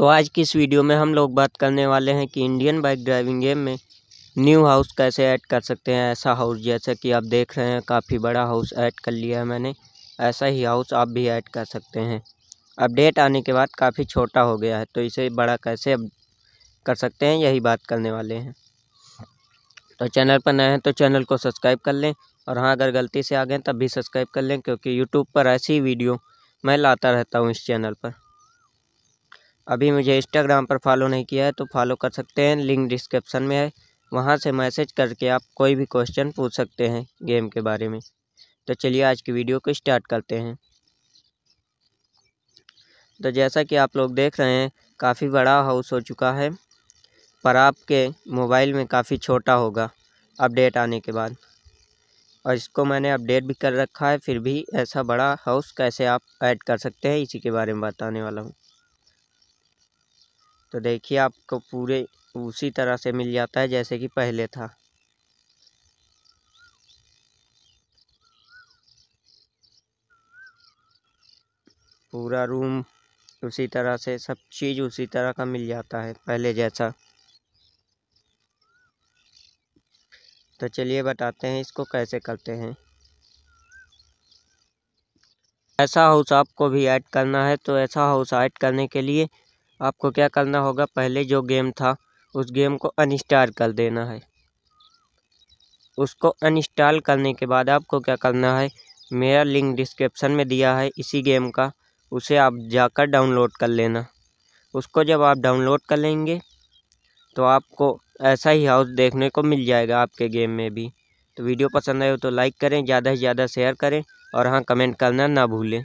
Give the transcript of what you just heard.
तो आज की इस वीडियो में हम लोग बात करने वाले हैं कि इंडियन बाइक ड्राइविंग गेम में न्यू हाउस कैसे ऐड कर सकते हैं। ऐसा हाउस जैसा कि आप देख रहे हैं, काफ़ी बड़ा हाउस ऐड कर लिया है मैंने। ऐसा ही हाउस आप भी ऐड कर सकते हैं। अपडेट आने के बाद काफ़ी छोटा हो गया है तो इसे बड़ा कैसे कर सकते हैं, यही बात करने वाले हैं। तो चैनल पर नए हैं तो चैनल को सब्सक्राइब कर लें और हाँ अगर गलती से आ गए तब भी सब्सक्राइब कर लें, क्योंकि यूट्यूब पर ऐसी वीडियो मैं लाता रहता हूँ इस चैनल पर। अभी मुझे इंस्टाग्राम पर फॉलो नहीं किया है तो फॉलो कर सकते हैं लिंक डिस्क्रिप्शन में है। वहाँ से मैसेज करके आप कोई भी क्वेश्चन पूछ सकते हैं गेम के बारे में। तो चलिए आज की वीडियो को स्टार्ट करते हैं। तो जैसा कि आप लोग देख रहे हैं, काफ़ी बड़ा हाउस हो चुका है, पर आपके मोबाइल में काफ़ी छोटा होगा अपडेट आने के बाद। और इसको मैंने अपडेट भी कर रखा है, फिर भी ऐसा बड़ा हाउस कैसे आप ऐड कर सकते हैं, इसी के बारे में बताने वाला हूँ। तो देखिए आपको पूरे उसी तरह से मिल जाता है जैसे कि पहले था। पूरा रूम उसी तरह से, सब चीज़ उसी तरह का मिल जाता है पहले जैसा। तो चलिए बताते हैं इसको कैसे करते हैं। ऐसा हाउस आपको भी ऐड करना है तो ऐसा हाउस ऐड करने के लिए आपको क्या करना होगा? पहले जो गेम था, उस गेम को अनइंस्टॉल कर देना है। उसको अनइंस्टॉल करने के बाद आपको क्या करना है? मेरा लिंक डिस्क्रिप्शन में दिया है, इसी गेम का। उसे आप जाकर डाउनलोड कर लेना। उसको जब आप डाउनलोड कर लेंगे तो आपको ऐसा ही हाउस देखने को मिल जाएगा आपके गेम में भी। तो वीडियो पसंद आए तो लाइक करें, ज़्यादा से ज़्यादा शेयर करें और हाँ कमेंट करना ना भूलें।